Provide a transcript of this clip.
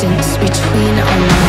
distance between our lives